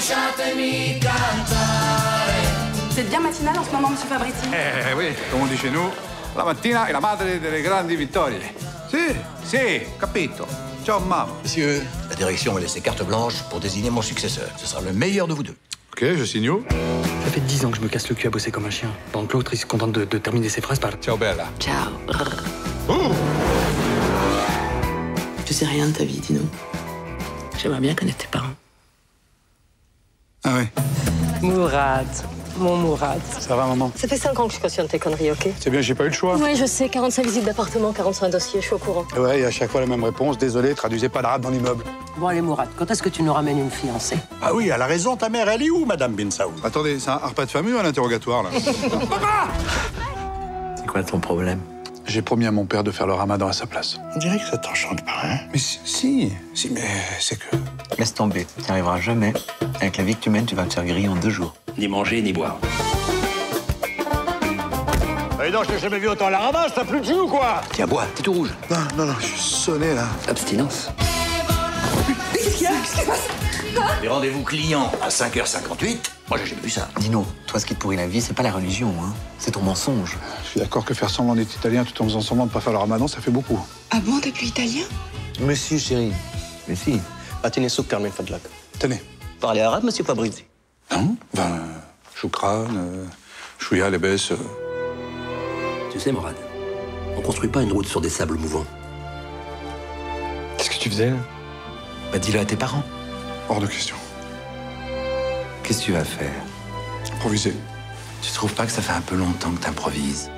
lasciatemi cantare. C'est bien matinal en ce moment, monsieur Fabrizi Eh oui, come on dit chez nous, la mattina è la madre delle grandi vittorie. Sì, sì, capito. Ciao mamma. Monsieur, la direction m'a laissé carte blanche pour désigner mon successeur. Ce sera le meilleur de vous deux. Ok, je signe où? Ça fait dix ans que je me casse le cul à bosser comme un chien. Pendant que l'autre, il se contente de, de terminer ses phrases par Ciao bella. Ciao. Tu sais rien de ta vie, Dino. J'aimerais bien connaître tes parents. Ah oui. Mourad, mon Mourad. Ça va maman? Ça fait 5 ans que je cautionne tes conneries, ok? C'est bien, j'ai pas eu le choix. Oui, je sais, 45 visites d'appartement, 45 dossiers, je suis au courant. Ouais, et à chaque fois la même réponse. Désolé, traduisez pas l'arabe dans l'immeuble. Bon, allez, Mourad, quand est-ce que tu nous ramènes une fiancée? Ah oui, elle a raison, ta mère, elle est où, Madame Bin Saoud Attendez, c'est un repas de famille ou un interrogatoire là? C'est quoi ton problème? J'ai promis à mon père de faire le ramadan à sa place. On dirait que ça t'enchante pas, hein? Mais si, si, si, mais c'est que. Laisse tomber, tu n'y arriveras jamais. Avec la vie que tu mènes, tu vas te faire griller en deux jours. Ni manger, ni boire. Et non, je t'ai jamais vu autant à la ramasse, t'as plus de jus ou quoi Tiens, bois, t'es tout rouge. Non, non, non, je suis sonné là. Abstinence. Les rendez-vous clients à 5h58, moi j'ai jamais vu ça. Dino, toi, ce qui te pourrit la vie, c'est pas la religion, hein. C'est ton mensonge. Je suis d'accord que faire semblant d'être italien tout en faisant semblant de pas faire le ramadan, ça fait beaucoup. Ah bon, t'es plus italien? Mais si, chérie. Mais si. Atine soukar min fadlak. Tenez. Parlez arabe, monsieur Fabrizi Non, ben, choukran, euh, chouïa, les baisses. Euh. Tu sais, Morad, on construit pas une route sur des sables mouvants. Qu'est-ce que tu faisais là? Bah dis-le à tes parents. Hors de question. Qu'est-ce que tu vas faire? Improviser. Tu trouves pas que ça fait un peu longtemps que t'improvises?